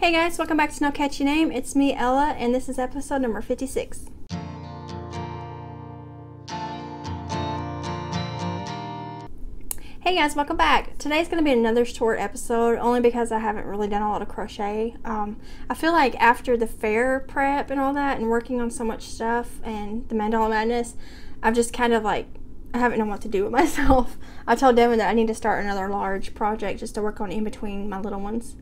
Hey guys, welcome back to No Catchy Name. It's me, Ella, and this is episode number 56. Hey guys, welcome back. Today's going to be another short episode only because I haven't really done a lot of crochet. Um, I feel like after the fair prep and all that and working on so much stuff and the Mandala Madness, I've just kind of like, I haven't known what to do with myself. I told Devin that I need to start another large project just to work on in between my little ones.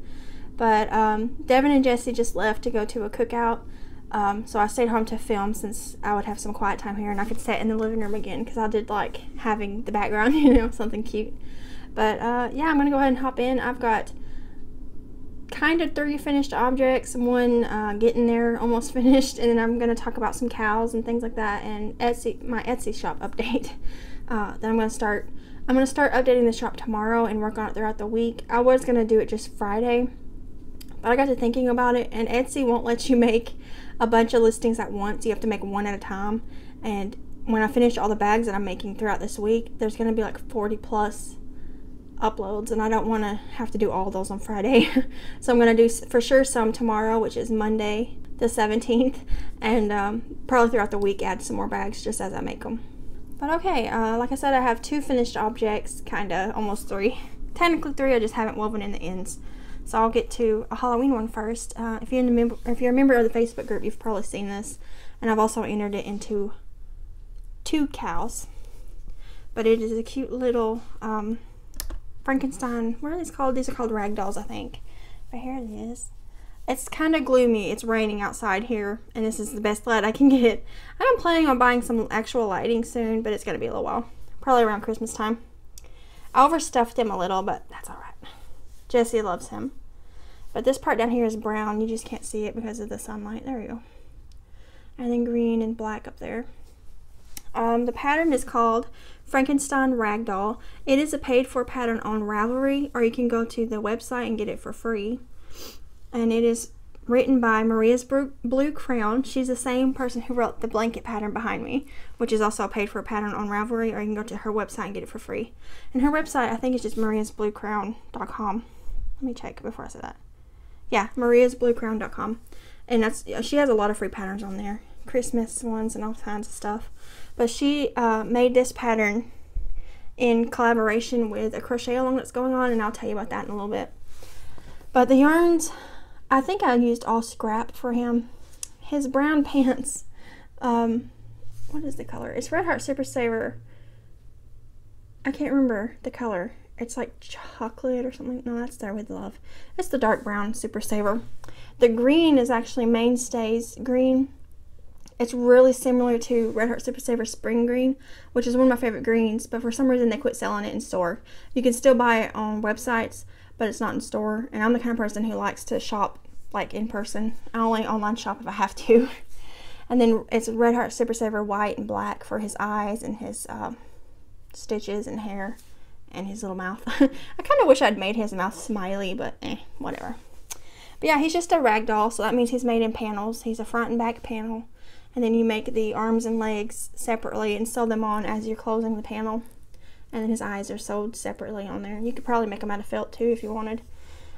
But um, Devin and Jesse just left to go to a cookout. Um, so I stayed home to film since I would have some quiet time here and I could sit in the living room again because I did like having the background, you know, something cute. But uh, yeah, I'm going to go ahead and hop in. I've got kind of three finished objects, one uh, getting there almost finished, and then I'm going to talk about some cows and things like that and Etsy, my Etsy shop update. Uh, then I'm going to start. I'm going to start updating the shop tomorrow and work on it throughout the week. I was going to do it just Friday, but I got to thinking about it, and Etsy won't let you make a bunch of listings at once. You have to make one at a time. And when I finish all the bags that I'm making throughout this week, there's going to be like 40 plus uploads, and I don't want to have to do all those on Friday. so I'm going to do for sure some tomorrow, which is Monday the 17th, and um, probably throughout the week add some more bags just as I make them. But okay, uh, like I said, I have two finished objects, kind of almost three. Technically three, I just haven't woven in the ends. So I'll get to a Halloween one first. Uh, if, you're a member, if you're a member of the Facebook group, you've probably seen this. And I've also entered it into two cows. But it is a cute little um, Frankenstein. What are these called? These are called rag dolls, I think. But here it is. It's kind of gloomy. It's raining outside here, and this is the best light I can get. I'm planning on buying some actual lighting soon, but it's going to be a little while. Probably around Christmas time. I overstuffed him a little, but that's alright. Jesse loves him. But this part down here is brown. You just can't see it because of the sunlight. There we go. And then green and black up there. Um, the pattern is called Frankenstein Ragdoll. It is a paid for pattern on Ravelry, or you can go to the website and get it for free. And it is written by Maria's Blue Crayon. She's the same person who wrote the blanket pattern behind me, which is also a paid for pattern on Ravelry, or you can go to her website and get it for free. And her website, I think, is just mariasbluecrayon.com. Let me check before I say that. Yeah, mariasbluecrayon.com. And that's she has a lot of free patterns on there. Christmas ones and all kinds of stuff. But she uh, made this pattern in collaboration with a crochet along that's going on, and I'll tell you about that in a little bit. But the yarns, I think I used all scrap for him. His brown pants, um, what is the color? It's Red Heart Super Saver. I can't remember the color it's like chocolate or something. No, that's there with love. It's the dark brown Super Saver. The green is actually Mainstays green. It's really similar to Red Heart Super Saver Spring Green, which is one of my favorite greens, but for some reason they quit selling it in store. You can still buy it on websites, but it's not in store. And I'm the kind of person who likes to shop like in person. I only online shop if I have to. And then it's Red Heart Super Saver white and black for his eyes and his uh, stitches and hair and his little mouth. I kind of wish I'd made his mouth smiley, but eh, whatever. But yeah, he's just a rag doll, so that means he's made in panels. He's a front and back panel. And then you make the arms and legs separately and sew them on as you're closing the panel. And then his eyes are sewed separately on there. You could probably make them out of felt too if you wanted.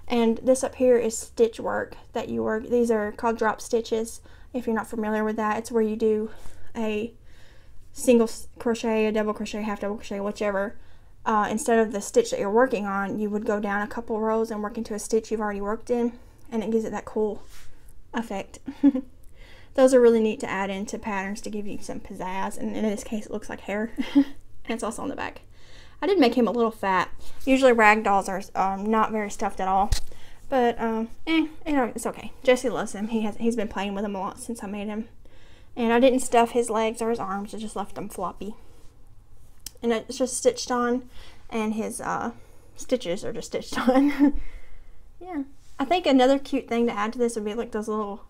And this up here is stitch work that you work. These are called drop stitches. If you're not familiar with that, it's where you do a single crochet, a double crochet, half double crochet, whichever, uh, instead of the stitch that you're working on, you would go down a couple rows and work into a stitch you've already worked in, and it gives it that cool effect. Those are really neat to add into patterns to give you some pizzazz, and in this case it looks like hair, and it's also on the back. I did make him a little fat. Usually rag dolls are um, not very stuffed at all, but um, eh, you know, it's okay. Jesse loves him. He has he's been playing with him a lot since I made him, and I didn't stuff his legs or his arms. I just left them floppy and it's just stitched on and his uh, stitches are just stitched on. yeah. I think another cute thing to add to this would be like those little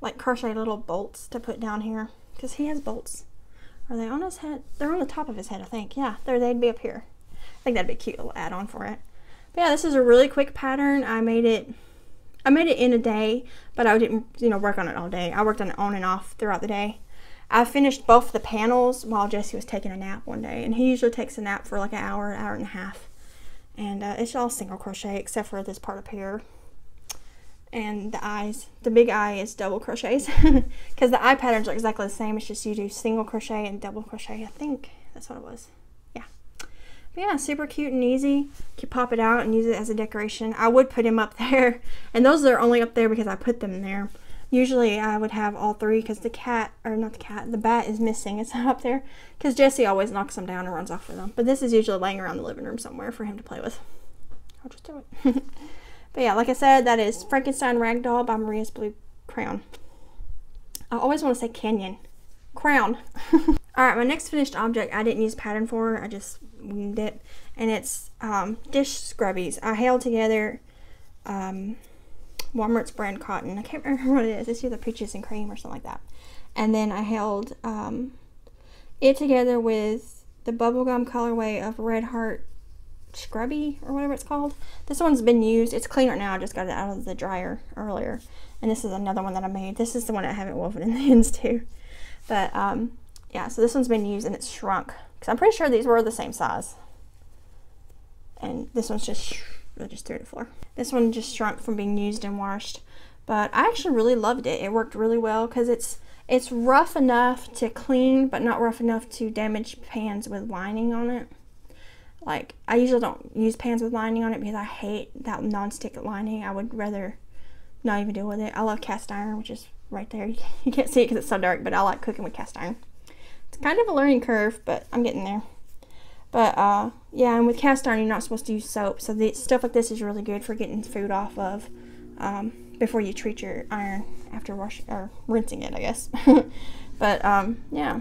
like crochet little bolts to put down here because he has bolts. Are they on his head? They're on the top of his head, I think. Yeah, there they'd be up here. I think that'd be a cute little add-on for it. But yeah, this is a really quick pattern. I made it I made it in a day, but I didn't, you know, work on it all day. I worked on it on and off throughout the day. I finished both the panels while Jesse was taking a nap one day, and he usually takes a nap for like an hour, hour and a half. And uh, it's all single crochet except for this part up here. and the eyes. The big eye is double crochets because the eye patterns are exactly the same. It's just you do single crochet and double crochet. I think that's what it was. Yeah. But yeah, super cute and easy. You pop it out and use it as a decoration. I would put him up there, and those are only up there because I put them there. Usually I would have all three because the cat, or not the cat, the bat is missing. It's not up there because Jesse always knocks them down and runs off with them. But this is usually laying around the living room somewhere for him to play with. I'll just do it. But yeah, like I said, that is Frankenstein Ragdoll by Maria's Blue Crown. I always want to say Canyon. Crown. Alright, my next finished object I didn't use pattern for. I just winged it. And it's um, dish scrubbies. I held together um, Walmart's brand cotton. I can't remember what it is. It's either peaches and cream or something like that. And then I held um, it together with the bubblegum colorway of Red Heart scrubby or whatever it's called. This one's been used. It's cleaner now. I just got it out of the dryer earlier. And this is another one that I made. This is the one I haven't woven in the ends too. But um, yeah, so this one's been used and it's shrunk. Because I'm pretty sure these were the same size. And this one's just, I just threw it to the floor. This one just shrunk from being used and washed. But I actually really loved it. It worked really well because it's it's rough enough to clean, but not rough enough to damage pans with lining on it. Like, I usually don't use pans with lining on it because I hate that non-stick lining. I would rather not even deal with it. I love cast iron, which is right there. You can't see it because it's so dark, but I like cooking with cast iron. It's kind of a learning curve, but I'm getting there. But, uh, yeah, and with cast iron, you're not supposed to use soap. So the, stuff like this is really good for getting food off of um, before you treat your iron after washing or rinsing it, I guess. but, um, yeah.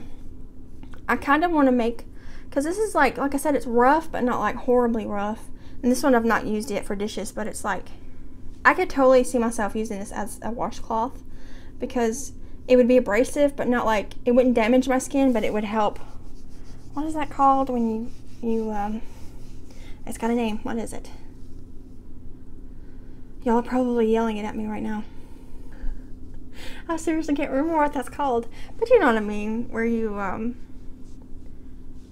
I kind of want to make because this is like, like I said, it's rough, but not like horribly rough. And this one I've not used yet for dishes, but it's like, I could totally see myself using this as a washcloth because it would be abrasive, but not like, it wouldn't damage my skin, but it would help. What is that called when you, you, um, it's got a name. What is it? Y'all are probably yelling it at me right now. I seriously can't remember what that's called. But you know what I mean, where you, um,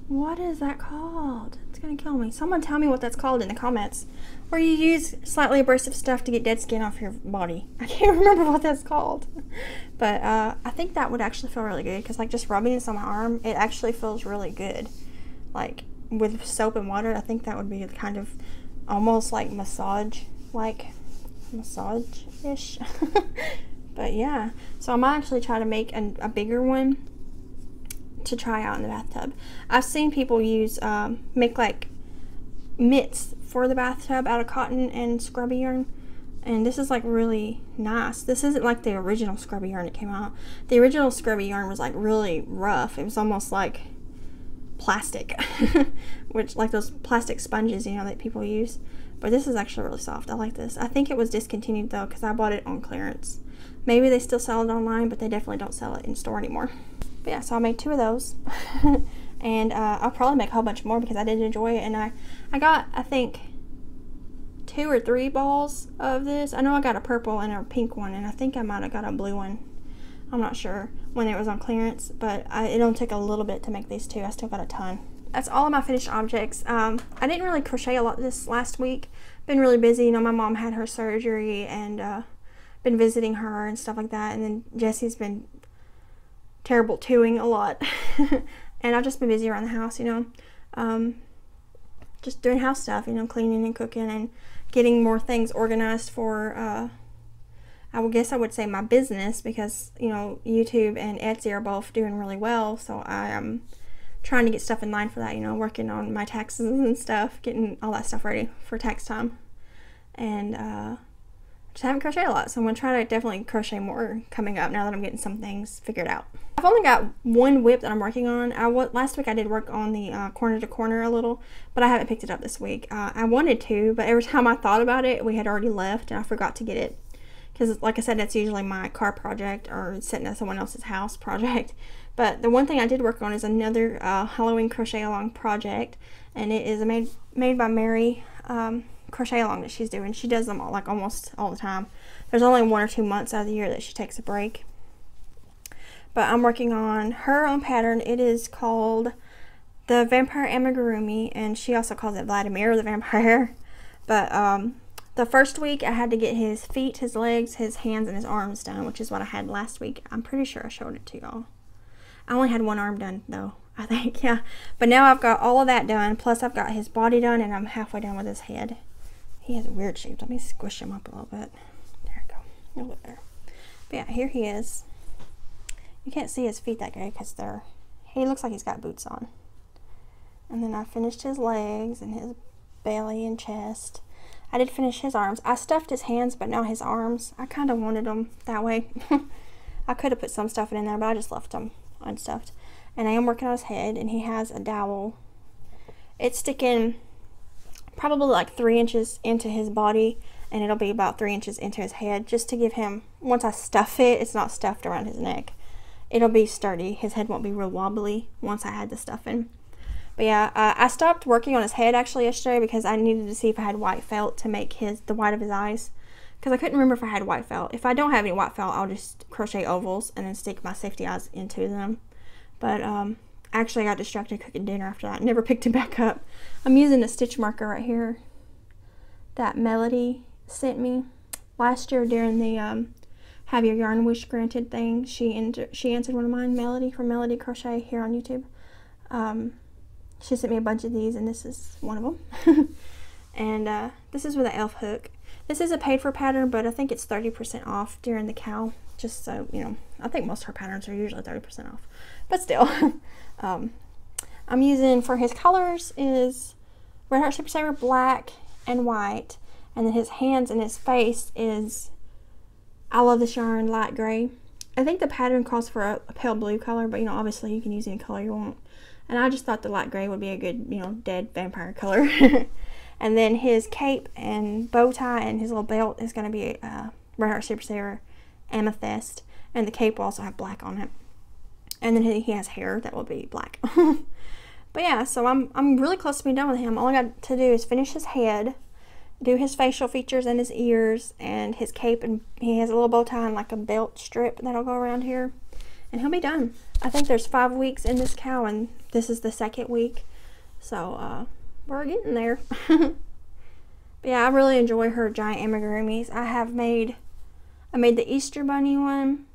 what is that called? It's gonna kill me. Someone tell me what that's called in the comments. Where you use slightly abrasive stuff to get dead skin off your body. I can't remember what that's called. But uh, I think that would actually feel really good because like just rubbing this on my arm, it actually feels really good. Like with soap and water, I think that would be kind of almost like massage, like massage-ish. but yeah, so I might actually try to make an, a bigger one to try out in the bathtub. I've seen people use, um, make like mitts for the bathtub out of cotton and scrubby yarn. And this is like really nice. This isn't like the original scrubby yarn that came out. The original scrubby yarn was like really rough. It was almost like plastic, which like those plastic sponges, you know, that people use. But this is actually really soft. I like this. I think it was discontinued though because I bought it on clearance. Maybe they still sell it online, but they definitely don't sell it in store anymore. But yeah, so I made two of those. and uh, I'll probably make a whole bunch more because I did enjoy it. And I, I got, I think, two or three balls of this. I know I got a purple and a pink one, and I think I might have got a blue one. I'm not sure when it was on clearance, but I, it only took a little bit to make these two. I still got a ton. That's all of my finished objects. Um, I didn't really crochet a lot this last week. Been really busy. You know, my mom had her surgery and uh, been visiting her and stuff like that. And then Jesse's been terrible twoing a lot. and I've just been busy around the house, you know. Um, just doing house stuff, you know, cleaning and cooking and getting more things organized for, uh, I would guess I would say my business because, you know, YouTube and Etsy are both doing really well. So I am trying to get stuff in line for that, you know, working on my taxes and stuff, getting all that stuff ready for tax time. And, uh, just haven't crocheted a lot, so I'm to try to definitely crochet more coming up now that I'm getting some things figured out. I've only got one WIP that I'm working on. I Last week I did work on the uh, corner to corner a little, but I haven't picked it up this week. Uh, I wanted to, but every time I thought about it, we had already left and I forgot to get it. Because like I said, that's usually my car project or sitting at someone else's house project. But the one thing I did work on is another uh, Halloween crochet along project, and it is made made by Mary. Um, crochet along that she's doing. She does them all, like almost all the time. There's only one or two months out of the year that she takes a break. But I'm working on her own pattern. It is called the Vampire Amigurumi, and she also calls it Vladimir the Vampire. But um, the first week I had to get his feet, his legs, his hands, and his arms done, which is what I had last week. I'm pretty sure I showed it to y'all. I only had one arm done though, I think, yeah. But now I've got all of that done, plus I've got his body done, and I'm halfway done with his head. He has a weird shape. Let me squish him up a little bit. There we go. A little better. But yeah, here he is. You can't see his feet that great because they're, he looks like he's got boots on. And then I finished his legs and his belly and chest. I did finish his arms. I stuffed his hands, but not his arms. I kind of wanted them that way. I could have put some stuff in there, but I just left them unstuffed. And I am working on his head, and he has a dowel. It's sticking probably like three inches into his body, and it'll be about three inches into his head, just to give him, once I stuff it, it's not stuffed around his neck. It'll be sturdy. His head won't be real wobbly once I had the stuff in. But yeah, uh, I stopped working on his head actually yesterday because I needed to see if I had white felt to make his the white of his eyes. Because I couldn't remember if I had white felt. If I don't have any white felt, I'll just crochet ovals and then stick my safety eyes into them. But um, actually, I got distracted cooking dinner after that. Never picked it back up. I'm using a stitch marker right here that Melody sent me last year during the um, Have Your Yarn Wish Granted thing. She, she answered one of mine, Melody from Melody Crochet here on YouTube. Um, she sent me a bunch of these, and this is one of them. and uh, this is with an L hook. This is a paid for pattern, but I think it's 30% off during the cow. Just so, you know, I think most of her patterns are usually 30% off. But still, um, I'm using for his colors is Red Heart Super Saver black and white. And then his hands and his face is I love this yarn light gray. I think the pattern calls for a, a pale blue color, but you know, obviously you can use any color you want. And I just thought the light gray would be a good, you know, dead vampire color. and then his cape and bow tie and his little belt is going to be uh, Red Heart Super Saver Amethyst. And the cape will also have black on it. And then he has hair that will be black. but yeah, so I'm, I'm really close to being done with him. All I got to do is finish his head, do his facial features and his ears, and his cape. And he has a little bow tie and like a belt strip that'll go around here. And he'll be done. I think there's five weeks in this cow, and this is the second week. So, uh, we're getting there. but yeah, I really enjoy her giant amigurumis. I have made, I made the Easter Bunny one.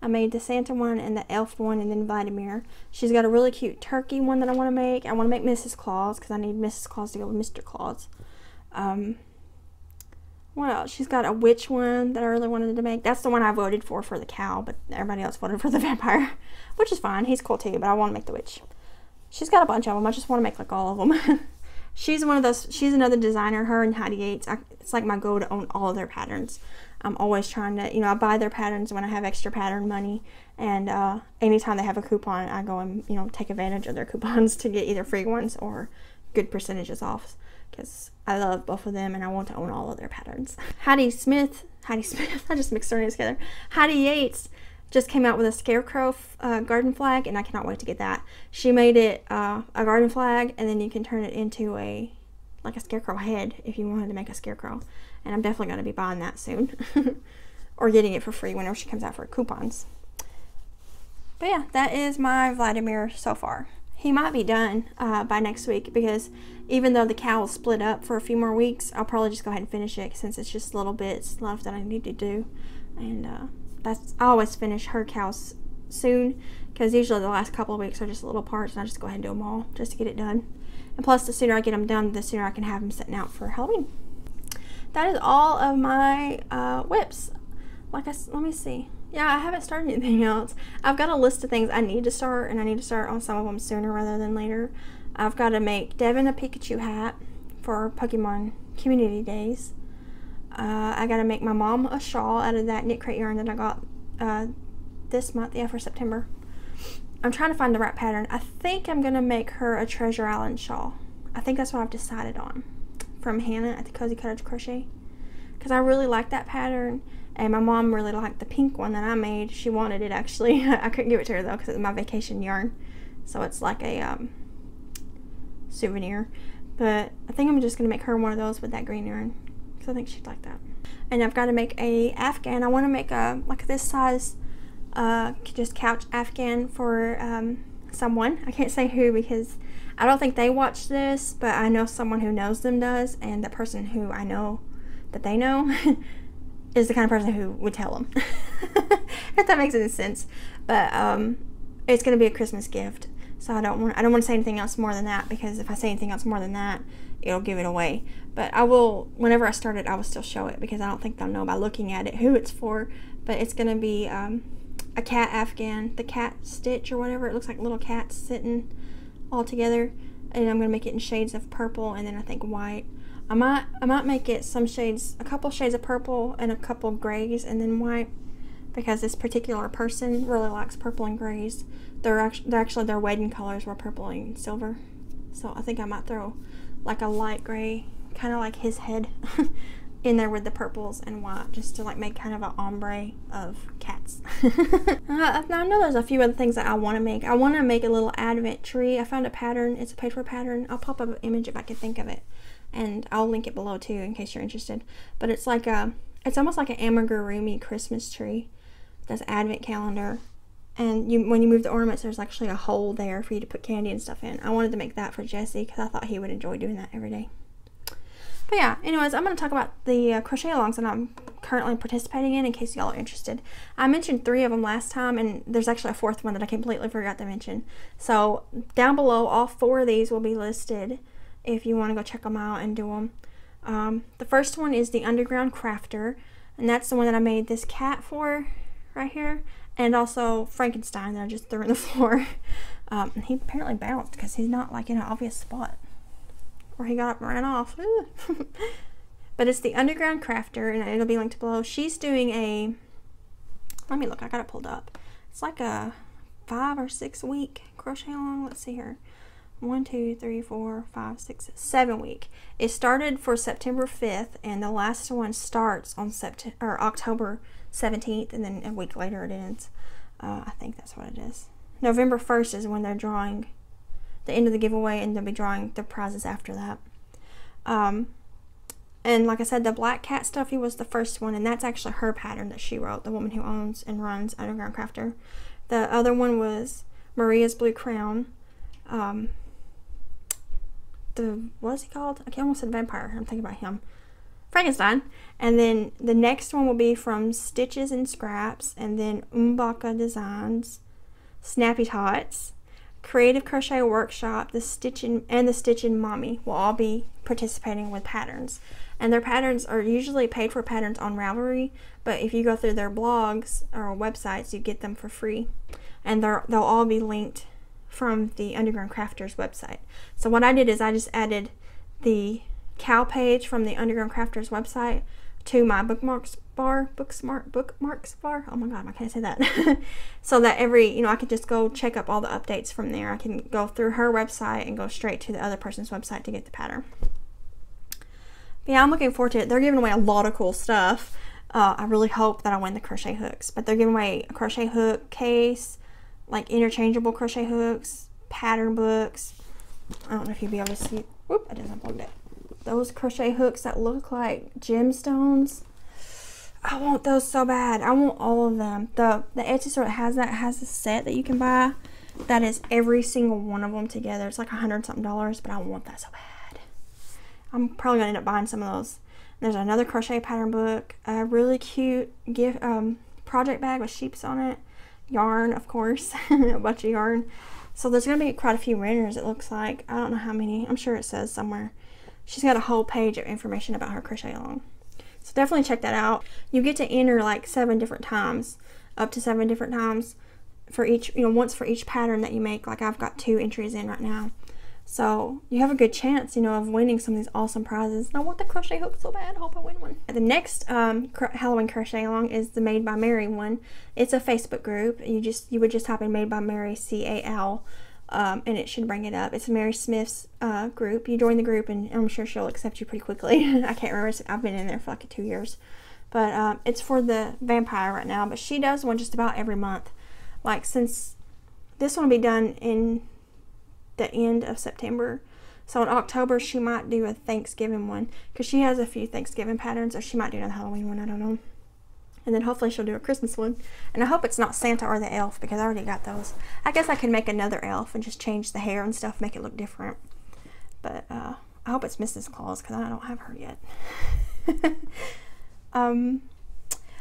I made the Santa one and the elf one and then Vladimir. She's got a really cute turkey one that I want to make. I want to make Mrs. Claus because I need Mrs. Claus to go with Mr. Claus. Um, what else? She's got a witch one that I really wanted to make. That's the one I voted for for the cow, but everybody else voted for the vampire, which is fine. He's cool too, but I want to make the witch. She's got a bunch of them. I just want to make like all of them. she's one of those. She's another designer. Her and Heidi Yates. I, it's like my goal to own all of their patterns. I'm always trying to, you know, I buy their patterns when I have extra pattern money, and uh, anytime they have a coupon, I go and you know take advantage of their coupons to get either free ones or good percentages off because I love both of them and I want to own all of their patterns. Hattie Smith, Hattie Smith, I just mixed her names together. Hattie Yates just came out with a scarecrow uh, garden flag and I cannot wait to get that. She made it uh, a garden flag and then you can turn it into a like a scarecrow head if you wanted to make a scarecrow. And I'm definitely going to be buying that soon. or getting it for free whenever she comes out for coupons. But yeah, that is my Vladimir so far he might be done uh, by next week because even though the cow will split up for a few more weeks, I'll probably just go ahead and finish it since it's just little bits left that I need to do. And uh, that's I always finish her cows soon because usually the last couple of weeks are just little parts and I just go ahead and do them all just to get it done. And plus, the sooner I get them done, the sooner I can have them sitting out for Halloween. That is all of my uh, WIPs. Like I, let me see yeah, I haven't started anything else. I've got a list of things I need to start, and I need to start on some of them sooner rather than later. I've got to make Devin a Pikachu hat for Pokemon Community Days. Uh, I got to make my mom a shawl out of that knit crate yarn that I got uh, this month, yeah, for September. I'm trying to find the right pattern. I think I'm going to make her a Treasure Island shawl. I think that's what I've decided on from Hannah at the Cozy Cottage Crochet. Because I really like that pattern and my mom really liked the pink one that I made. She wanted it actually. I couldn't give it to her though because it's my vacation yarn. So it's like a um, souvenir. But I think I'm just going to make her one of those with that green yarn. Because I think she'd like that. And I've got to make a Afghan. I want to make a like this size uh, just couch Afghan for um, someone. I can't say who because I don't think they watch this. But I know someone who knows them does. And the person who I know that they know is the kind of person who would tell them. if that makes any sense. But um, it's going to be a Christmas gift. So I don't want I don't want to say anything else more than that because if I say anything else more than that, it'll give it away. But I will whenever I start it, I will still show it because I don't think they'll know by looking at it who it's for. But it's going to be um, a cat afghan, the cat stitch or whatever. It looks like little cats sitting all together. And I'm going to make it in shades of purple and then I think white. I might I might make it some shades, a couple shades of purple and a couple grays and then white because this particular person really likes purple and grays. They're actually, they're actually their wedding colors were purple and silver. So I think I might throw like a light gray, kind of like his head, in there with the purples and white, just to like make kind of an ombre of cats. uh, now I know there's a few other things that I want to make. I want to make a little advent tree. I found a pattern. It's a paper pattern. I'll pop up an image if I can think of it, and I'll link it below too in case you're interested. But it's like a, it's almost like an amigurumi Christmas tree. This advent calendar. And you when you move the ornaments there's actually a hole there for you to put candy and stuff in. I wanted to make that for jesse because i thought he would enjoy doing that every day. But yeah anyways i'm going to talk about the uh, crochet alongs that i'm currently participating in in case y'all are interested. I mentioned three of them last time and there's actually a fourth one that i completely forgot to mention. So down below all four of these will be listed if you want to go check them out and do them um, the first one is the underground crafter and that's the one that i made this cat for right here and also Frankenstein that I just threw on the floor. Um, he apparently bounced because he's not like in an obvious spot where he got up and ran off. but it's the Underground Crafter, and it'll be linked below. She's doing a. Let me look. I got it pulled up. It's like a five or six week crochet along. Let's see here. One, two, three, four, five, six, seven week. It started for September 5th, and the last one starts on September or October 17th, and then a week later it ends. Uh, I think that's what it is. November 1st is when they're drawing the end of the giveaway, and they'll be drawing the prizes after that. Um, and like I said, the Black Cat Stuffy was the first one, and that's actually her pattern that she wrote, the woman who owns and runs Underground Crafter. The other one was Maria's Blue Crayon. Um, the, what is he called? I almost said vampire. I'm thinking about him. Frankenstein. And then the next one will be from Stitches and Scraps, and then Umbaka Designs, Snappy Tots, Creative Crochet Workshop, the Stitching and the Stitching Mommy will all be participating with patterns. And their patterns are usually paid for patterns on Ravelry, but if you go through their blogs or websites, you get them for free. And they'll all be linked from the Underground Crafters website. So what I did is I just added the cow page from the Underground Crafters website to my bookmarks bar, booksmart bookmarks bar. Oh my god, I can't say that. so that every, you know, I can just go check up all the updates from there. I can go through her website and go straight to the other person's website to get the pattern. But yeah, I'm looking forward to it. They're giving away a lot of cool stuff. Uh, I really hope that I win the crochet hooks. But they're giving away a crochet hook case, like interchangeable crochet hooks, pattern books. I don't know if you'll be able to see. Whoop, I just unplugged it those crochet hooks that look like gemstones. I want those so bad. I want all of them. The the Etsy store that has that has a set that you can buy. That is every single one of them together. It's like a hundred something dollars, but I want that so bad. I'm probably gonna end up buying some of those. There's another crochet pattern book, a really cute gift um, project bag with sheeps on it, yarn, of course, a bunch of yarn. So there's gonna be quite a few renders. It looks like I don't know how many. I'm sure it says somewhere. She's got a whole page of information about her crochet along. So definitely check that out. You get to enter like seven different times, up to seven different times for each, you know, once for each pattern that you make. Like I've got two entries in right now. So you have a good chance, you know, of winning some of these awesome prizes. And I want the crochet hook so bad. I hope I win one. The next um, Halloween crochet along is the Made by Mary one. It's a Facebook group. You just you would just type in Made by Mary C A L um, and it should bring it up. It's Mary Smith's uh, group. You join the group, and I'm sure she'll accept you pretty quickly. I can't remember. I've been in there for like two years, but um, it's for the vampire right now. But she does one just about every month. Like since this one will be done in the end of September. So in October she might do a Thanksgiving one because she has a few Thanksgiving patterns, or she might do another Halloween one. I don't know and then hopefully she'll do a Christmas one. And I hope it's not Santa or the elf because I already got those. I guess I can make another elf and just change the hair and stuff, make it look different. But uh, I hope it's Mrs. Claus because I don't have her yet. um,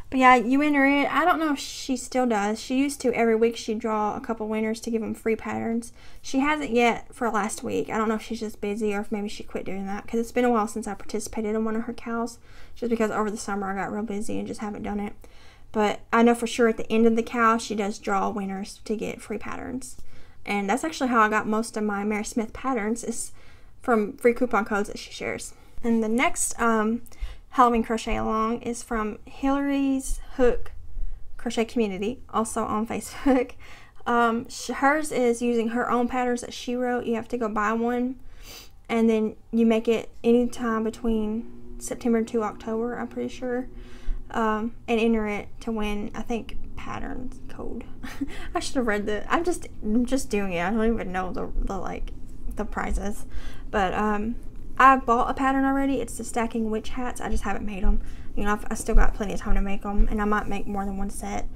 but yeah, you enter it. I don't know if she still does. She used to every week she'd draw a couple winners to give them free patterns. She hasn't yet for last week. I don't know if she's just busy or if maybe she quit doing that because it's been a while since I participated in one of her cows. Just because over the summer I got real busy and just haven't done it. But I know for sure at the end of the cow she does draw winners to get free patterns. And that's actually how I got most of my Mary Smith patterns is from free coupon codes that she shares. And the next um, Halloween crochet along is from Hillary's Hook Crochet Community, also on Facebook. Um, hers is using her own patterns that she wrote. You have to go buy one, and then you make it anytime between September to October. I'm pretty sure, um, and enter it to win. I think patterns code. I should have read the. I'm just I'm just doing it. I don't even know the the like the prizes, but um, I bought a pattern already. It's the stacking witch hats. I just haven't made them. You know, I've, I still got plenty of time to make them, and I might make more than one set.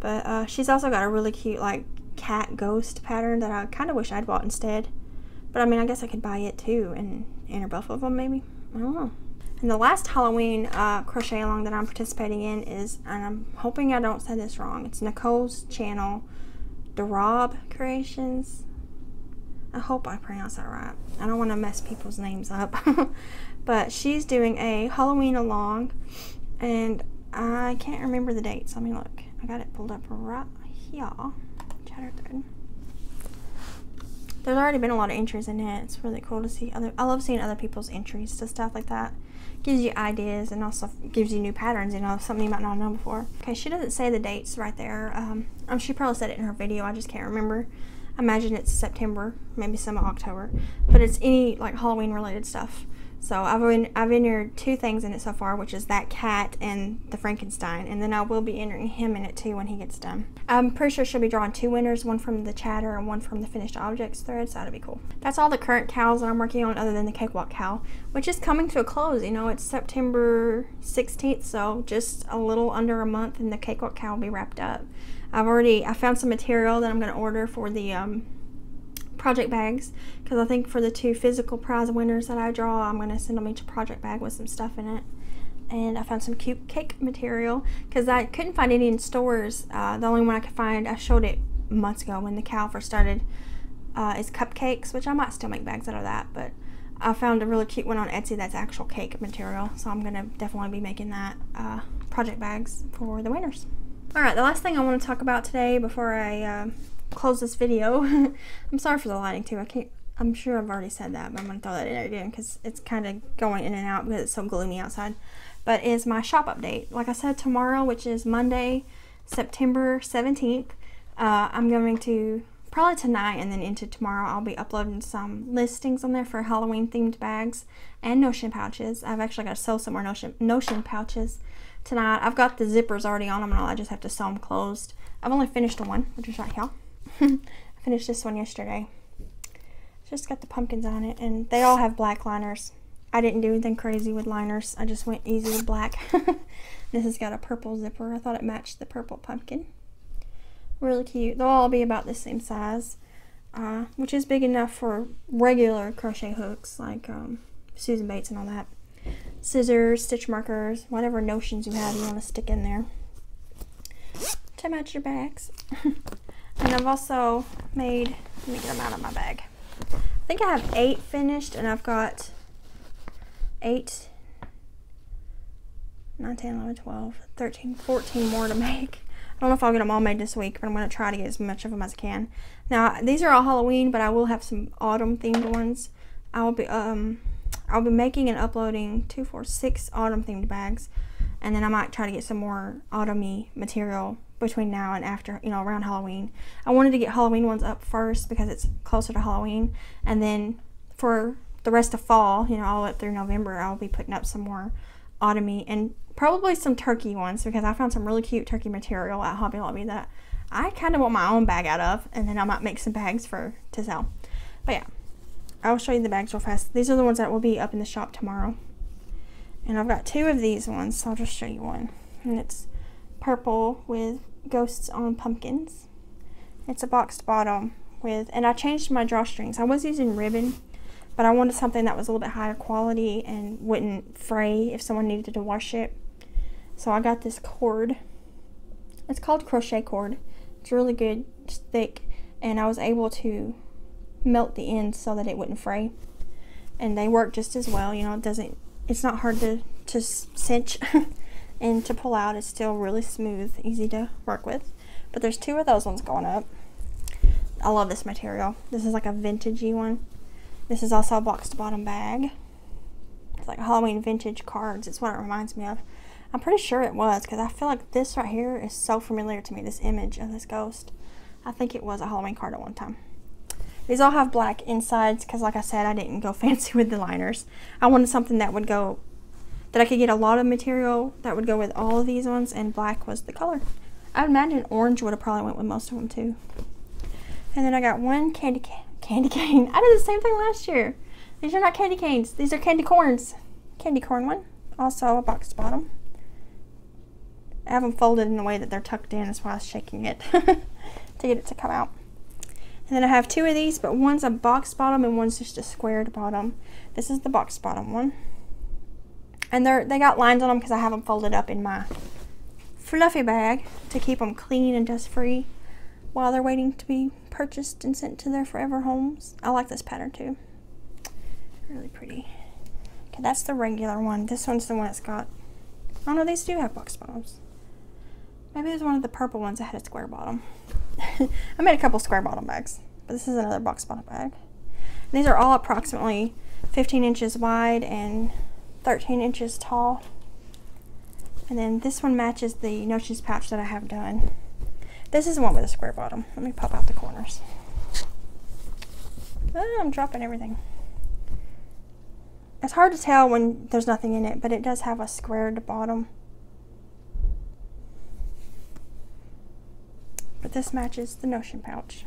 But uh, she's also got a really cute like cat ghost pattern that I kind of wish I'd bought instead. But I mean, I guess I could buy it too and enter both of them maybe. I don't know. And the last Halloween uh, crochet along that I'm participating in is, and I'm hoping I don't say this wrong, it's Nicole's channel, Der Rabe Creations. I hope I pronounced that right. I don't want to mess people's names up. but she's doing a Halloween along, and I can't remember the dates. Let me look. I got it pulled up right here. Chatter thread. There's already been a lot of entries in it. It's really cool to see other. I love seeing other people's entries to stuff like that. Gives you ideas and also gives you new patterns. You know, something you might not know before. Okay, she doesn't say the dates right there. Um, um, she probably said it in her video. I just can't remember imagine it's September, maybe some October, but it's any like Halloween related stuff. So I've been, I've entered two things in it so far, which is that cat and the Frankenstein, and then I will be entering him in it too when he gets done. I'm pretty sure she'll be drawing two winners, one from the chatter and one from the finished objects thread, so that'll be cool. That's all the current cows that I'm working on other than the cakewalk cow, which is coming to a close. You know, it's September 16th, so just a little under a month and the cakewalk cow will be wrapped up. I've already, I found some material that I'm going to order for the um, project bags because I think for the two physical prize winners that I draw, I'm going to send them each a project bag with some stuff in it. And I found some cute cake material because I couldn't find any in stores. Uh, the only one I could find, I showed it months ago when the cow first started, uh, is cupcakes, which I might still make bags out of that. But I found a really cute one on Etsy that's actual cake material. So I'm going to definitely be making that uh, project bags for the winners. Alright, the last thing I want to talk about today before I uh, close this video, I'm sorry for the lighting too, I can't, I'm sure I've already said that, but I'm going to throw that in there again because it's kind of going in and out because it's so gloomy outside, but is my shop update. Like I said, tomorrow, which is Monday, September 17th, uh, I'm going to, probably tonight and then into tomorrow, I'll be uploading some listings on there for Halloween themed bags and Notion pouches. I've actually got to sew some more Notion, Notion pouches tonight. I've got the zippers already on them and all. I just have to sew them closed. I've only finished one, which is right here. I finished this one yesterday. Just got the pumpkins on it and they all have black liners. I didn't do anything crazy with liners. I just went easy with black. this has got a purple zipper. I thought it matched the purple pumpkin. Really cute. They'll all be about the same size, uh, which is big enough for regular crochet hooks like um, Susan Bates and all that scissors, stitch markers, whatever notions you have you want to stick in there to match your bags. and I've also made, let me get them out of my bag. I think I have eight finished and I've got eight, 9, 10, 11, 12, 13, 14 more to make. I don't know if I'll get them all made this week, but I'm going to try to get as much of them as I can. Now, these are all Halloween, but I will have some autumn themed ones. I will be, um, I'll be making and uploading two, four, six autumn themed bags, and then I might try to get some more autumny material between now and after, you know, around Halloween. I wanted to get Halloween ones up first because it's closer to Halloween, and then for the rest of fall, you know, all up through November, I'll be putting up some more autumny and probably some turkey ones because I found some really cute turkey material at Hobby Lobby that I kind of want my own bag out of, and then I might make some bags for to sell. But yeah, I'll show you the bags real fast. These are the ones that will be up in the shop tomorrow. And I've got two of these ones, so I'll just show you one. And it's purple with ghosts on pumpkins. It's a boxed bottom with, and I changed my drawstrings. I was using ribbon, but I wanted something that was a little bit higher quality and wouldn't fray if someone needed to wash it. So I got this cord. It's called crochet cord. It's really good, it's thick, and I was able to melt the ends so that it wouldn't fray. And they work just as well. You know, it doesn't. It's not hard to to cinch and to pull out. It's still really smooth, easy to work with. But there's two of those ones going up. I love this material. This is like a vintagey one. This is also a box to bottom bag. It's like Halloween vintage cards. It's what it reminds me of. I'm pretty sure it was because I feel like this right here is so familiar to me, this image of this ghost. I think it was a Halloween card at one time. These all have black insides because like I said, I didn't go fancy with the liners. I wanted something that would go, that I could get a lot of material that would go with all of these ones and black was the color. I would imagine orange would have probably went with most of them too. And then I got one candy cane. Candy cane. I did the same thing last year. These are not candy canes. These are candy corns. Candy corn one. Also a boxed bottom. I have them folded in a way that they're tucked in. That's why I was shaking it to get it to come out. And then I have two of these, but one's a box bottom and one's just a squared bottom. This is the box bottom one. And they're they got lines on them because I have them folded up in my fluffy bag to keep them clean and dust free while they're waiting to be purchased and sent to their forever homes. I like this pattern too. Really pretty. Okay, that's the regular one. This one's the one that's got, oh no, these do have box bottoms. Maybe there's one of the purple ones that had a square bottom. I made a couple square bottom bags, but this is another box bottom bag. These are all approximately 15 inches wide and 13 inches tall. And then this one matches the notions pouch that I have done. This is the one with a square bottom. Let me pop out the corners. Oh, I'm dropping everything. It's hard to tell when there's nothing in it, but it does have a squared bottom. But this matches the Notion pouch.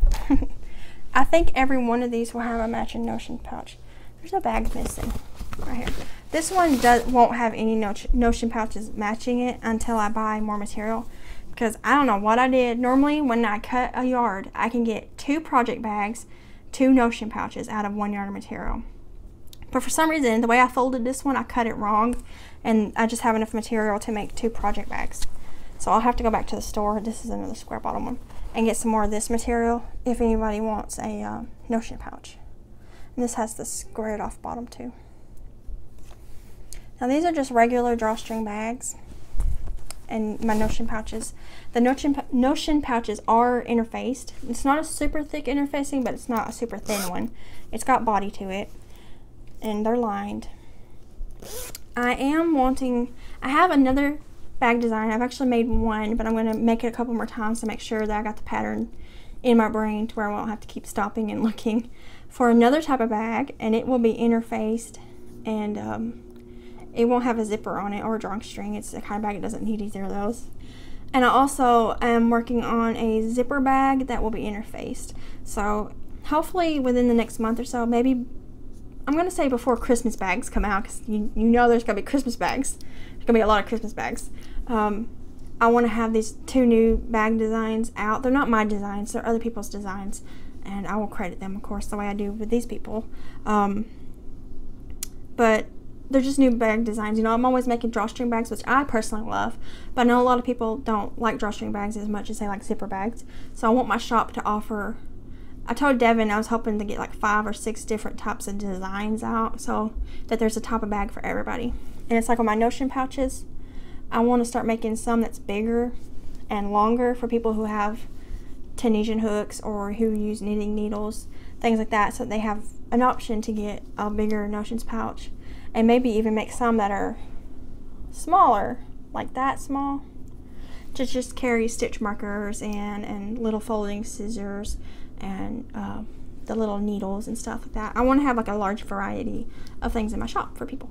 I think every one of these will have a matching Notion pouch. There's a bag missing right here. This one does, won't have any Notion pouches matching it until I buy more material because I don't know what I did. Normally when I cut a yard, I can get two project bags, two Notion pouches out of one yard of material. But for some reason, the way I folded this one, I cut it wrong and I just have enough material to make two project bags. So I'll have to go back to the store. This is another square bottom one. And get some more of this material if anybody wants a uh, Notion pouch. And this has the squared off bottom too. Now these are just regular drawstring bags and my Notion pouches. The Notion, Notion pouches are interfaced. It's not a super thick interfacing, but it's not a super thin one. It's got body to it, and they're lined. I am wanting, I have another bag design. I've actually made one, but I'm going to make it a couple more times to make sure that I got the pattern in my brain to where I won't have to keep stopping and looking for another type of bag, and it will be interfaced and um, it won't have a zipper on it or a drawstring. It's the kind of bag that doesn't need either of those. And I also am working on a zipper bag that will be interfaced. So hopefully within the next month or so, maybe I'm going to say before Christmas bags come out because you, you know there's going to be Christmas bags. There's going to be a lot of Christmas bags. Um, I want to have these two new bag designs out. They're not my designs, they're other people's designs. And I will credit them, of course, the way I do with these people. Um, but they're just new bag designs. You know, I'm always making drawstring bags, which I personally love, but I know a lot of people don't like drawstring bags as much as they like zipper bags. So I want my shop to offer. I told Devin I was hoping to get like five or six different types of designs out so that there's a type of bag for everybody. And it's like on my Notion pouches, I want to start making some that's bigger and longer for people who have Tunisian hooks or who use knitting needles, things like that, so they have an option to get a bigger Notions pouch and maybe even make some that are smaller, like that small, to just carry stitch markers and, and little folding scissors and uh, the little needles and stuff like that. I want to have like a large variety of things in my shop for people.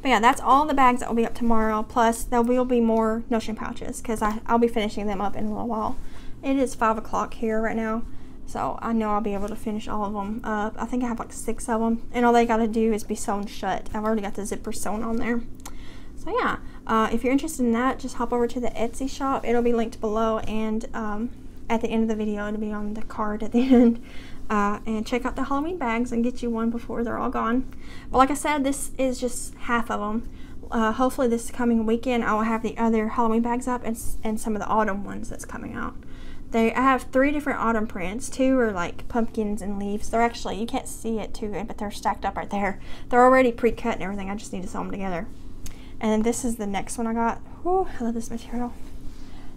But yeah, that's all the bags that will be up tomorrow. Plus, there will be more Notion pouches because I'll be finishing them up in a little while. It is 5 o'clock here right now. So I know I'll be able to finish all of them up. I think I have like six of them. And all they got to do is be sewn shut. I've already got the zipper sewn on there. So yeah, uh, if you're interested in that, just hop over to the Etsy shop. It'll be linked below and um, at the end of the video, it'll be on the card at the end. uh, and check out the Halloween bags and get you one before they're all gone. But like I said, this is just half of them. Uh, hopefully this coming weekend I will have the other Halloween bags up and, and some of the autumn ones that's coming out. They I have three different autumn prints. Two are like pumpkins and leaves. They're actually you can't see it too good, but they're stacked up right there. They're already pre-cut and everything. I just need to sew them together. And then this is the next one I got. Whew, I love this material.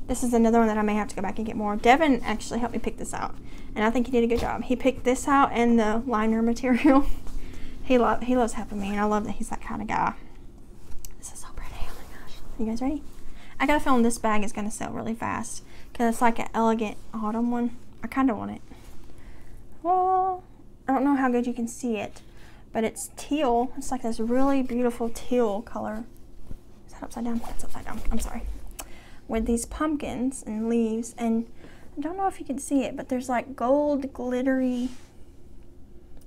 This is another one that I may have to go back and get more. Devin actually helped me pick this out, and I think he did a good job. He picked this out and the liner material. he love he loves helping me, and I love that he's that kind of guy. This is so pretty. Oh my gosh! You guys ready? I got a feeling this bag is gonna sell really fast it's like an elegant autumn one. I kind of want it. Well, I don't know how good you can see it, but it's teal. It's like this really beautiful teal color. Is that upside down? That's upside down. I'm sorry with these pumpkins and leaves and I don't know if you can see it but there's like gold glittery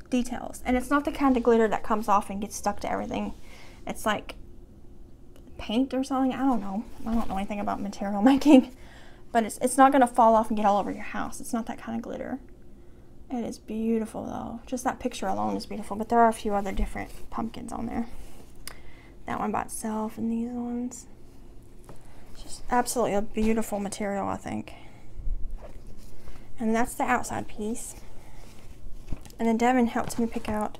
details and it's not the kind of glitter that comes off and gets stuck to everything it's like paint or something I don't know I don't know anything about material making but it's, it's not gonna fall off and get all over your house it's not that kind of glitter it is beautiful though just that picture alone is beautiful but there are a few other different pumpkins on there that one by itself and these ones just absolutely a beautiful material, I think. And that's the outside piece. And then Devin helped me pick out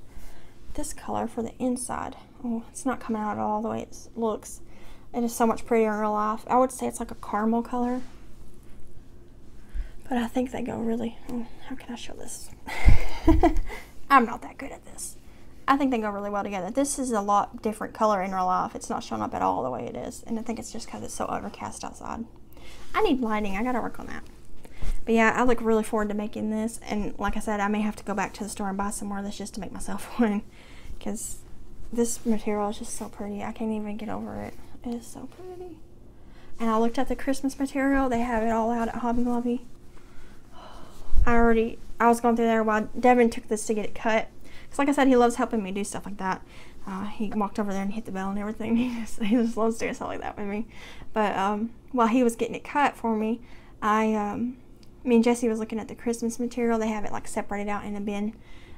this color for the inside. Oh, it's not coming out at all the way it looks. It is so much prettier in real life. I would say it's like a caramel color. But I think they go really, oh, how can I show this? I'm not that good at this. I think they go really well together. This is a lot different color in real life. It's not showing up at all the way it is. And I think it's just because it's so overcast outside. I need lighting. I got to work on that. But yeah, I look really forward to making this. And like I said, I may have to go back to the store and buy some more of this just to make myself one. Because this material is just so pretty. I can't even get over it. It is so pretty. And I looked at the Christmas material. They have it all out at Hobby Lobby. I already, I was going through there while Devin took this to get it cut because like I said, he loves helping me do stuff like that. Uh, he walked over there and hit the bell and everything. He just, he just loves doing stuff like that with me. But um, while he was getting it cut for me, I, um, me and Jesse was looking at the Christmas material. They have it like separated out in a bin.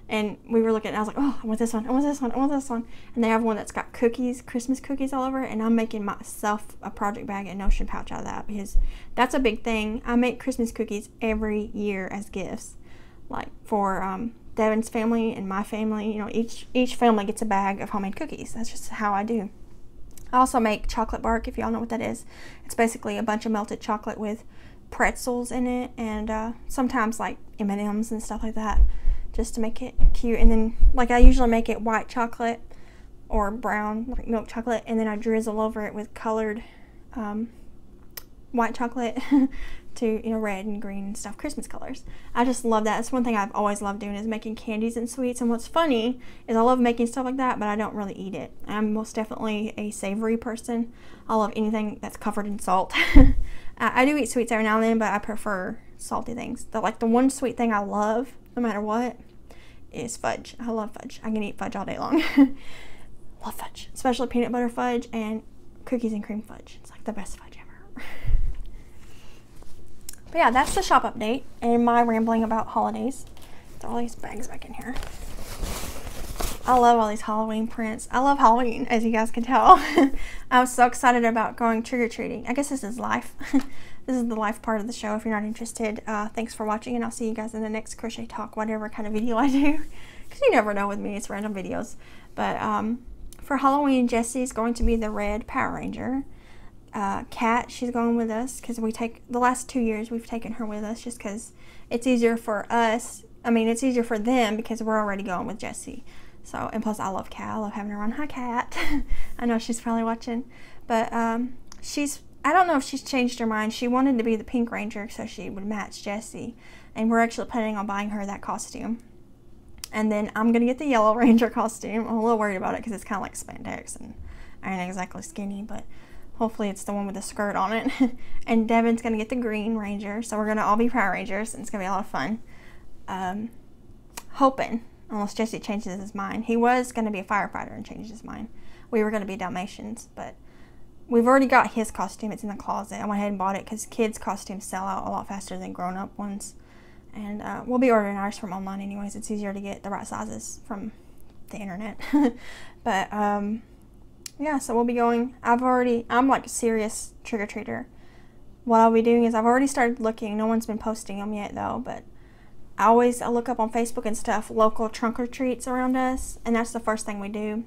And we were looking, I was like, oh, I want this one, I want this one, I want this one. And they have one that's got cookies, Christmas cookies all over it. And I'm making myself a project bag and Notion pouch out of that because that's a big thing. I make Christmas cookies every year as gifts, like for um, Devin's family and my family, you know, each each family gets a bag of homemade cookies. That's just how I do. I also make chocolate bark, if y'all know what that is. It's basically a bunch of melted chocolate with pretzels in it and uh, sometimes like M&Ms and stuff like that just to make it cute. And then like I usually make it white chocolate or brown like milk chocolate and then I drizzle over it with colored um, white chocolate to you know red and green and stuff christmas colors. I just love that. That's one thing i've always loved doing is making candies and sweets. And what's funny is i love making stuff like that but i don't really eat it. I'm most definitely a savory person. I love anything that's covered in salt. I, I, do eat sweets every now and then but i prefer salty things. The like the one sweet thing i love no matter what is fudge. I love fudge. I can eat fudge all day long. Love fudge. Especially peanut butter fudge and cookies and cream fudge. It's like the best fudge ever. But yeah, that's the shop update and my rambling about holidays. Throw all these bags back in here. I love all these Halloween prints. I love Halloween, as you guys can tell. I was so excited about going trick-or-treating. I guess this is life. this is the life part of the show if you're not interested. Uh, thanks for watching, and I'll see you guys in the next crochet talk, whatever kind of video I do. Because you never know with me, it's random videos. But um, for Halloween, Jesse's going to be the red Power Ranger uh, Kat, she's going with us because we take the last two years we've taken her with us just because it's easier for us. I mean, it's easier for them because we're already going with Jesse. So, and plus, I love Kat. I love having her on. Hi, Kat. I know she's probably watching, but um, she's. I don't know if she's changed her mind. She wanted to be the Pink Ranger so she would match Jesse, and we're actually planning on buying her that costume. And then I'm gonna get the Yellow Ranger costume. I'm a little worried about it because it's kind of like spandex, and I ain't exactly skinny, but Hopefully it's the one with the skirt on it. and Devin's going to get the Green Ranger. So we're going to all be Power Rangers. And it's going to be a lot of fun. Um, hoping, unless Jesse changes his mind. He was going to be a firefighter and changed his mind. We were going to be Dalmatians. But we've already got his costume. It's in the closet. I went ahead and bought it because kids' costumes sell out a lot faster than grown-up ones. And uh, we'll be ordering ours from online anyways. It's easier to get the right sizes from the internet. but um, yeah, so we'll be going. I've already, I'm like a serious trick or treater. What I'll be doing is I've already started looking. No one's been posting them yet though, but I always I look up on Facebook and stuff local trunk or treats around us, and that's the first thing we do.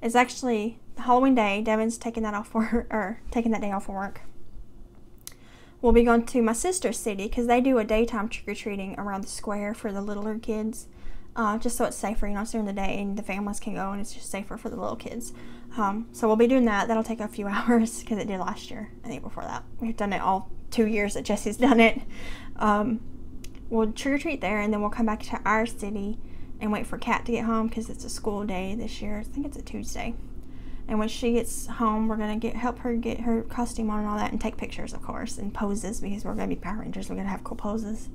It's actually Halloween day. Devin's taking that off for or taking that day off for work. We'll be going to my sister's city because they do a daytime trick or treating around the square for the littler kids, uh, just so it's safer. You know, it's during the day and the families can go, and it's just safer for the little kids. Um, so we'll be doing that. That'll take a few hours because it did last year. I think before that we've done it all two years that Jesse's done it. Um, we'll trick or treat there, and then we'll come back to our city and wait for Kat to get home because it's a school day this year. I think it's a Tuesday. And when she gets home, we're gonna get help her get her costume on and all that, and take pictures, of course, and poses because we're gonna be Power Rangers. We're gonna have cool poses.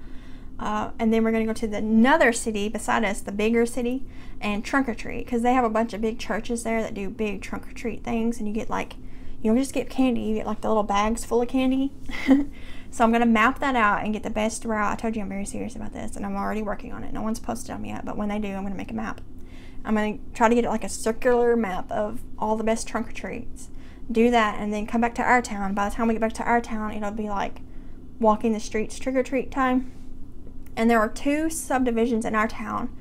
Uh, and then we're gonna go to the another city beside us, the bigger city, and trunk or treat because they have a bunch of big churches there that do big trunk or treat things, and you get like, you don't just get candy, you get like the little bags full of candy. So I'm going to map that out and get the best route. I told you I'm very serious about this and I'm already working on it. No one's posted them yet, but when they do, I'm going to make a map. I'm going to try to get it like a circular map of all the best trunk or treats. Do that and then come back to our town. By the time we get back to our town, it'll be like walking the streets trick or treat time. And there are two subdivisions in our town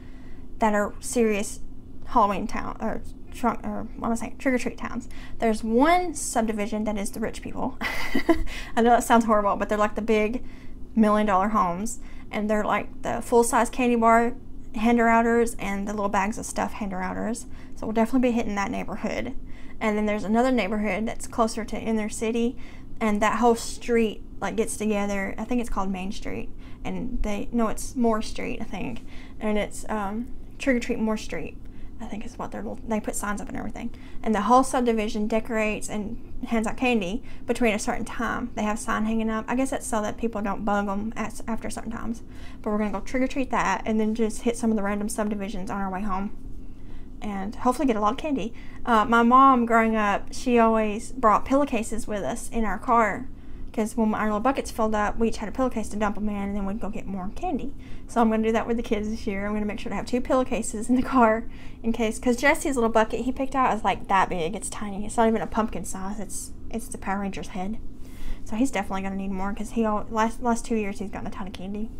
that are serious Halloween town or trunk or what am I saying trick or treat towns. There's one subdivision that is the rich people. I know that sounds horrible, but they're like the big million dollar homes, and they're like the full size candy bar hander outers and the little bags of stuff hander outers. So we'll definitely be hitting that neighborhood. And then there's another neighborhood that's closer to inner city, and that whole street like gets together. I think it's called Main Street, and they no, it's Moore Street, I think, and it's um, Trick or Treat Moore Street I think is what they're they put signs up and everything. And the whole subdivision decorates and hands out candy between a certain time. They have sign hanging up. I guess that's so that people don't bug them at, after certain times. But we're gonna go trick or treat that, and then just hit some of the random subdivisions on our way home, and hopefully get a lot of candy. Uh, my mom, growing up, she always brought pillowcases with us in our car because when our little buckets filled up, we each had a pillowcase to dump them in, and then we'd go get more candy. So I'm going to do that with the kids this year. I'm going to make sure to have two pillowcases in the car in case, because Jesse's little bucket he picked out is like that big. It's tiny. It's not even a pumpkin size. It's it's the Power Ranger's head. So he's definitely going to need more because he last last two years he's gotten a ton of candy.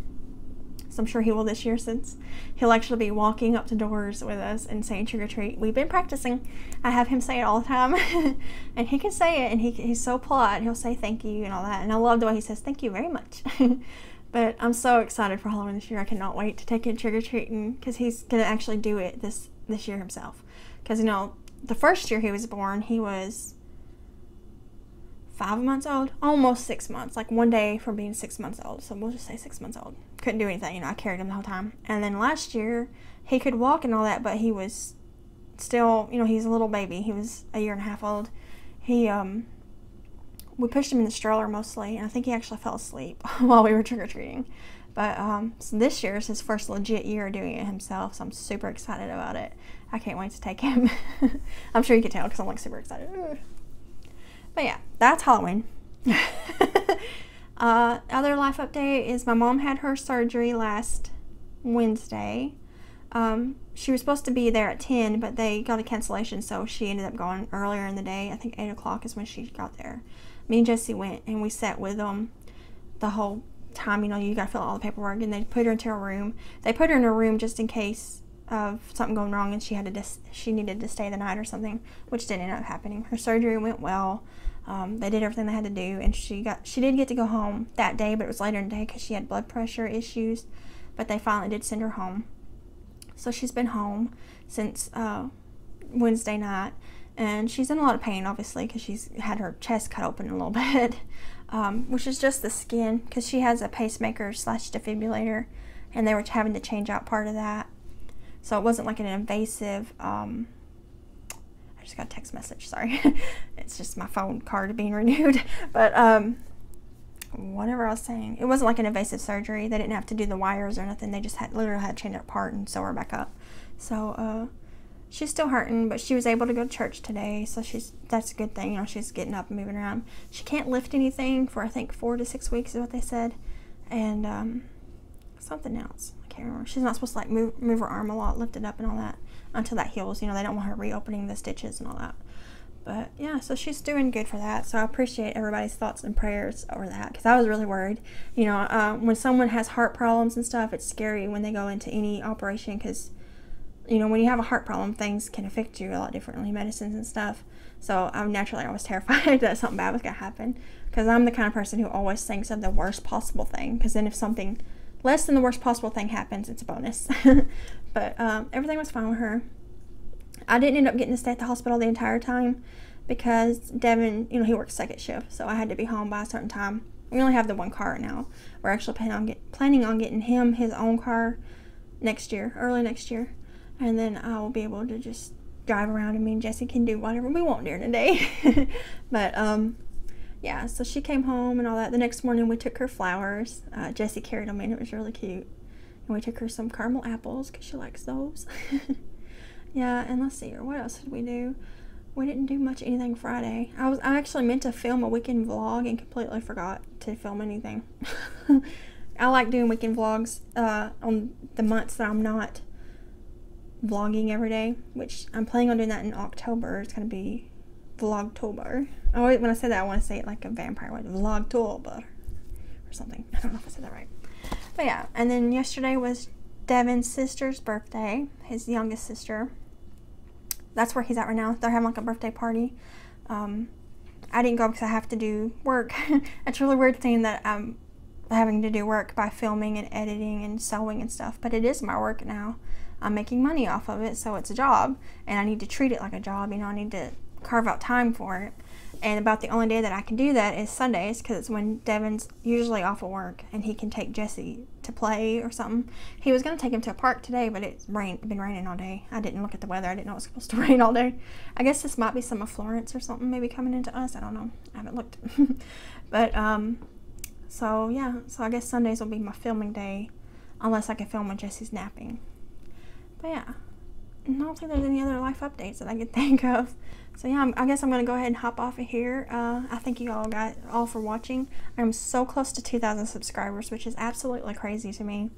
So I'm sure he will this year since he'll actually be walking up to doors with us and saying trick or treat. We've been practicing. I have him say it all the time. and he can say it and he, he's so polite. He'll say thank you and all that. And I love the way he says thank you very much. but I'm so excited for Halloween this year. I cannot wait to take him trick or treating because he's going to actually do it this, this year himself. Because, you know, the first year he was born, he was five months old, almost six months, like one day from being six months old. So we'll just say six months old. Couldn't do anything, you know, I carried him the whole time. And then last year, he could walk and all that, but he was still, you know, he's a little baby. He was a year and a half old. He, um, we pushed him in the stroller mostly, and I think he actually fell asleep while we were trick or treating. But um, so this year is his first legit year doing it himself, so I'm super excited about it. I can't wait to take him. I'm sure you can tell because I'm like super excited. But yeah, that's Halloween. uh, other life update is my mom had her surgery last Wednesday. Um, she was supposed to be there at 10, but they got a cancellation, so she ended up going earlier in the day. I think 8 o'clock is when she got there. Me and Jesse went and we sat with them the whole time. You know, you got to fill out all the paperwork, and they put her into a room. They put her in a room just in case of something going wrong and she had to she needed to stay the night or something, which didn't end up happening. Her surgery went well. Um, they did everything they had to do, and she got she did get to go home that day, but it was later in the day because she had blood pressure issues. But they finally did send her home, so she's been home since uh, Wednesday night, and she's in a lot of pain, obviously, because she's had her chest cut open a little bit, um, which is just the skin, because she has a pacemaker slash defibrillator, and they were having to change out part of that, so it wasn't like an invasive. Um, just got a text message, sorry. it's just my phone card being renewed. But um, whatever I was saying, it wasn't like an invasive surgery. They didn't have to do the wires or nothing. They just had literally had to change it apart and sew her back up. So uh, she's still hurting, but she was able to go to church today. So she's that's a good thing. You know, she's getting up and moving around. She can't lift anything for I think four to six weeks is what they said, and um, something else. I can't remember. She's not supposed to like move move her arm a lot, lift it up and all that until that heals. You know, they don't want her reopening the stitches and all that. But yeah, so she's doing good for that. So I appreciate everybody's thoughts and prayers over that because I was really worried. You know, uh, when someone has heart problems and stuff, it's scary when they go into any operation because, you know, when you have a heart problem, things can affect you a lot differently, medicines and stuff. So I'm naturally always terrified that something bad was gonna happen because I'm the kind of person who always thinks of the worst possible thing. Because then if something less than the worst possible thing happens, it's a bonus. but um, everything was fine with her. I didn't end up getting to stay at the hospital the entire time because Devin, you know, he works second shift, so I had to be home by a certain time. We only have the one car now. We're actually planning on get, planning on getting him his own car next year, early next year, and then I will be able to just drive around and me and Jesse can do whatever we want during the day. but um, yeah, so she came home and all that. The next morning we took her flowers. Uh, Jesse carried them in. It was really cute. And we took her some caramel apples because she likes those. yeah, and let's see here. What else did we do? We didn't do much anything Friday. I was I actually meant to film a weekend vlog and completely forgot to film anything. I like doing weekend vlogs uh, on the months that I'm not vlogging every day, which I'm planning on doing that in October. It's gonna be Vlogtober. I always, when I say that, I want to say it like a vampire word, Vlogtober or something. I don't know if I said that right. But yeah, and then yesterday was Devin's sister's birthday, his youngest sister. That's where he's at right now. They're having like a birthday party. Um, I didn't go because I have to do work. it's really weird thing that I'm having to do work by filming and editing and sewing and stuff, but it is my work now. I'm making money off of it, so it's a job, and I need to treat it like a job. You know, I need to carve out time for it. And about the only day that I can do that is Sundays because it's when Devin's usually off of work and he can take Jesse to play or something. He was going to take him to a park today, but it's rain, been raining all day. I didn't look at the weather. I didn't know it was supposed to rain all day. I guess this might be some of Florence or something maybe coming into us. I don't know. I haven't looked. but, um, so yeah. So I guess Sundays will be my filming day unless I can film when Jesse's napping. But yeah. I don't think there's any other life updates that I can think of. So yeah, I'm, i guess I'm gonna go ahead and hop off of here. Uh, I thank you all guys all for watching. I'm so close to 2,000 subscribers, which is absolutely crazy to me.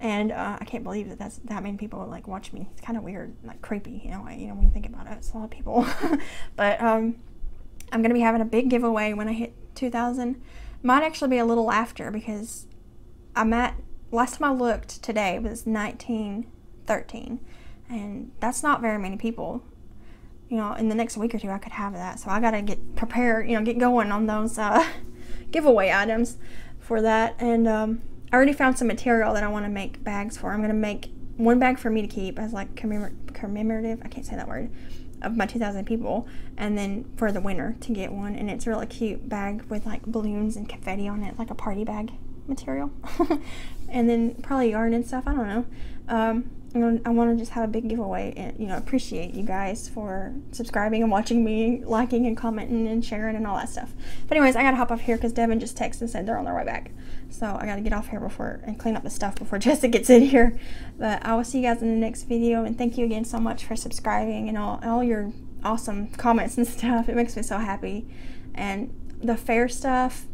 And uh, I can't believe that that's that many people like watch me. It's kind of weird, like creepy, you know. You know when you think about it, it's a lot of people. but um, I'm gonna be having a big giveaway when I hit 2,000. Might actually be a little after because I'm at last time I looked today was 1913, and that's not very many people you know, in the next week or two, I could have that. So I got to get prepared, you know, get going on those uh, giveaway items for that. And um, I already found some material that I want to make bags for. I'm going to make one bag for me to keep as like commemor- commemorative, I can't say that word, of my 2,000 people. And then for the winner to get one. And it's a really cute bag with like balloons and confetti on it, like a party bag material. and then probably yarn and stuff. I don't know. Um, I want to just have a big giveaway and you know appreciate you guys for subscribing and watching me, liking and commenting and sharing and all that stuff. But anyways, I gotta hop off here because Devin just texted and said they're on their way back. So I gotta get off here before and clean up the stuff before Jessica gets in here. But I will see you guys in the next video and thank you again so much for subscribing and all all your awesome comments and stuff. It makes me so happy. And the fair stuff,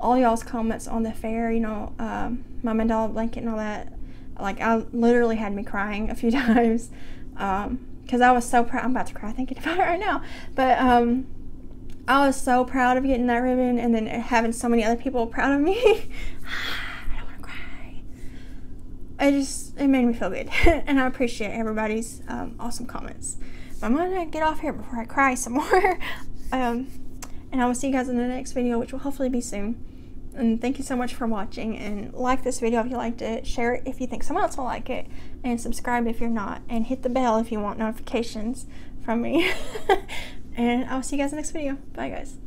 all y'all's comments on the fair, you know, um, my mandala blanket and all that like I literally had me crying a few times because um, I was so proud. I'm about to cry thinking about it right now, but um, I was so proud of getting that ribbon and then having so many other people proud of me. I don't want to cry. It just it made me feel good, and I appreciate everybody's um, awesome comments. I'm gonna get off here before I cry some more. Um, and I will see you guys in the next video, which will hopefully be soon. And thank you so much for watching and like this video if you liked it, share it if you think someone else will like it, and subscribe if you're not, and hit the bell if you want notifications from me. and I'll see you guys in the next video. Bye guys.